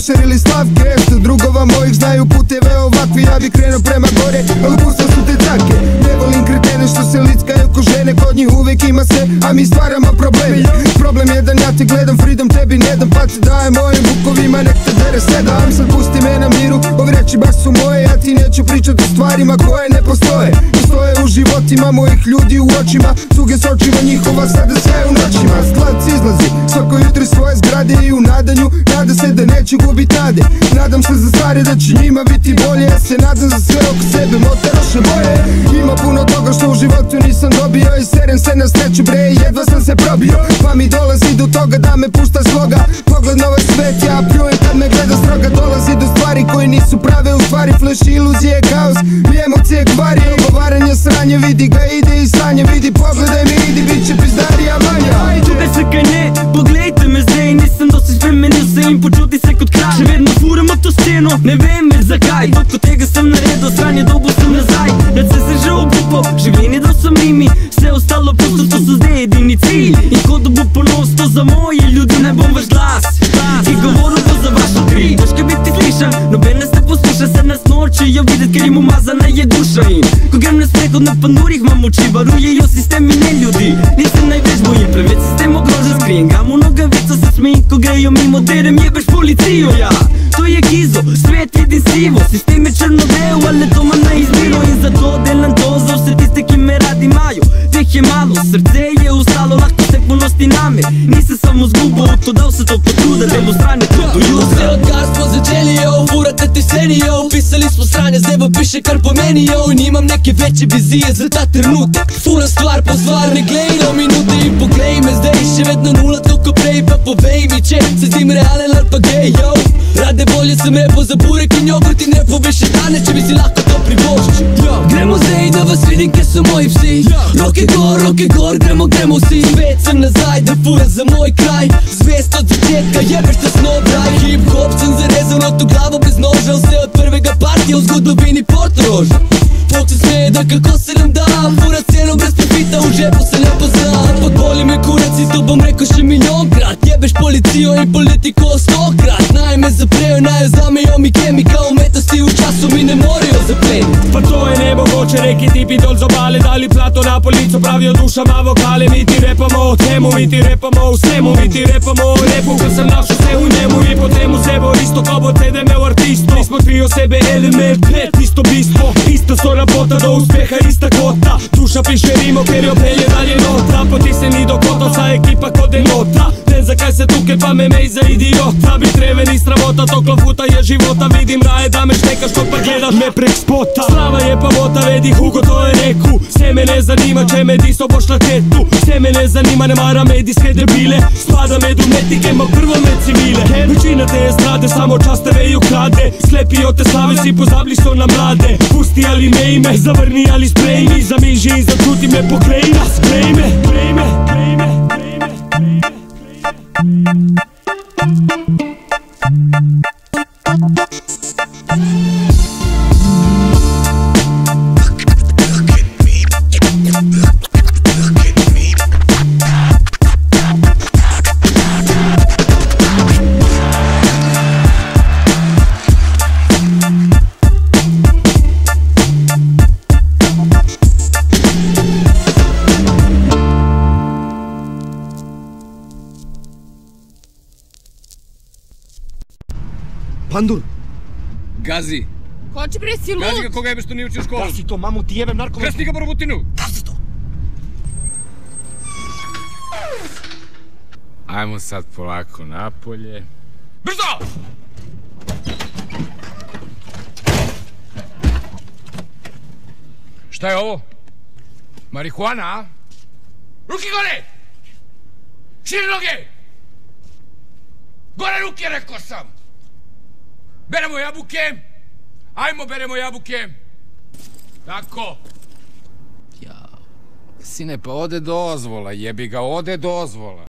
šerili slavke Što drugova mojih znaju puteve ovakvi Ja bi krenuo prema gore, ali pusta su te trake. Ne volim kretene što se lickaju ko žene. Kod njih uvijek ima se, a mi stvaramo probleme. Problem je da ja te gledam, freedom tebi ne dam Pa ti dajem mojim bukovima, nek te dere sedam Sad pusti me na miru, ove reči baš su moje Ja ti neću pričat o stvarima koje ne postoje. Postoje u životima mojih ljudi u očima. Tuge s očima njihova sada sve u noćima. Sklac izlazi svako jutro svoje zgrade I u nadanju. Nada se da neću gubit nade. Nadam se za stvari da će njima biti bolje Ja se nadam za sve oko sebe, moteroše boje Ima puno toga što u životu nisam dobio. I serem se na sreću bre, jedva sam se probio. Pa mi dolazi do toga da me pušta sloga pogled na ovaj svet Ja pljujem kad me gleda stroga Dolazi do stvari koje nisu prave U stvari flash iluzije kaos. Mi emocije kvari Ogovaranje sranje Vidi ga ide i sanje Vidi pogledaj mi idi Bit će pizdarija manja. Ajde Čuvaj se kaj ne Pogledajte me zdaj Nisam dosyć vremena se im počuti se kot kraj Še vedno furam ob to steno Ne vem več zakaj. Toliko tega sem naredil Sranje dobil sem nazaj. Rad se se že obupal Življenje dal sem nimi Vse ostalo pusto To so zdaj edini cilj In ko dobu ponos To za moje ljudi Ne bom več glas. Nas nočejo videti, ker jim umazana je duša in Ko grem na sprehod na panurih, imam oči Varujejo sistemi, ne ljudi. Nisem največ bojim, preveč sistem ogrožen Skrijem ga mu nogavico, se smejim, ko grejo mimo Derem jebeš policijo, ja. To je gizo, svet vidim sivo Sistem je črno-bel, ali to ima na izbiro In zato delam to za vse tiste, ki me radi imajo. Teh je malo, srce se name Nisem samo zgubo, to dal se to potruda Demo strane, to do Vse jutra odkar smo začeli, jo, furate ti sceni, jo. Pisali smo stranje, zdaj pa piše kar pomeni, jo. Nimam neke večje vizije za ta trenutek. Furam stvar po stvar, ne glej na minute In poglej me zdaj, še vedno nula toliko prej Pa povej se Rade bolje sem repo za burek in jogurt In ne poveš še danes, če bi si lahko to privoščil. Jo. Gremo zdaj, da vas vidim, kje so moji psi. Roke gor, roke gor, gremo, gremo vsi. Spet sem nazaj, da furam za moj kraj. Zvest od začetka, jebeš te snov raj Hip hop sem zarezal na to glavo bez noža. Vse od prvega partija v zgodovini Portorož Folk se smeje, da kako se nam da. Fura ceno brez profita, v žepu se ne pozna. Pod boli me kurac in to bom rekel še milijonkrat. Jebeš policijo in politiko stokrat. me zaprejo, naj jo zamejo mi kemika Umetnosti v času mi ne morejo zapleniti Pa to je nemogoče, reki tipi dol z obale Dali plato na polico, pravijo duša ma vokale Mi ti repamo o temu, mi ti repamo o vsemu Mi ti repamo o repu, ker sem našel vse v njemu I potem vsebo isto, ko bo CD imel artisto Mi smo tri osebe, element, pet, isto bistvo Ista so rabota do uspeha, ista kota. Duša piše rimo, ker jo pelje dalje nota Poti se ni do kota, sa ekipa kod enota Ne zakaj se tukaj pa me mej za idiota Bi treve ni sramota, toklo futa je života. Vidim raje da me štekaš, ko pa gledaš me prek spota. Slava je pa vota, vedi Hugo, to je reku Sve me ne zanima, če me diso boš na tetu. Sve me ne zanima, ne mara medijske debile. Spada med umetnike, ma prvo med civile. Većina te estrade, samo čas tebe ju krade Slepi od te slave, si pozabli so na mlade. Pusti ali ne ime, zavrni ali sprej mi Zamiži i začuti me, pokrej nas, prej me, prej me, prej me, Pandur, Gazi, Hoće bre si gazi ga lud. koga jebe što nije učio u školu. gasi to, mamu ti jebem narkoman. Krsti ga probutinu. Gasi to. Ajmo sad polako napolje. Brzo! Šta je ovo? Marihuana, a? Ruki gore! Širi noge! Gore ruke, rekao sam! Beremo jabuke! Ajmo, beremo jabuke! Tako! Sine, pa ode dozvola, jebi ga, ode dozvola.